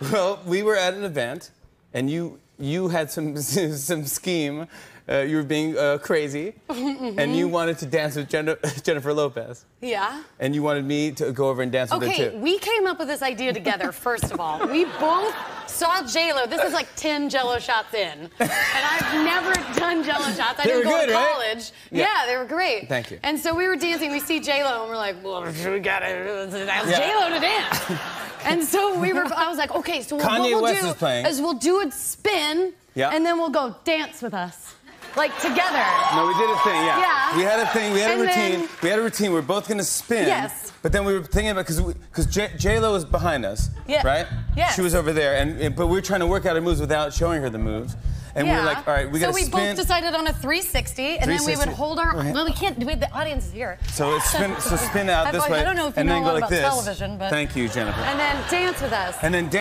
Well, we were at an event, and you you had some some scheme. Uh, you were being uh, crazy, and you wanted to dance with Jen- Jennifer Lopez, Yeah. and you wanted me to go over and dance with her too. Okay, we came up with this idea together, first of all. We both saw J-Lo. This is like 10 Jello shots in. And I've never done Jello shots. I They didn't go good, to right? college. Yeah. Yeah. they were great. Thank you. And so we were dancing. We see J-Lo, and we're like, well, we gotta ask Yeah. J-Lo to dance. And so we were, I was like, okay, so Kanye what we'll West do is playing. we'll do a spin, Yeah. and then we'll go dance with us. Like together. No, we did a thing, yeah. Yeah. We had a thing, we had a routine. then- We had a routine. We are both gonna spin. Yes. But then we were thinking about because because J Lo was behind us, Yeah. right? Yes. She was over there, and and- but we were trying to work out her moves without showing her the moves. And we were like, all right, we so gotta So we spin. both decided on a 360, and then we would hold our. Well, we can't. We, the audience is here. So it's spin, so spin out I- this I way, don't know if you know a lot like about this. television, but- Thank you, Jennifer. And then dance with us. And then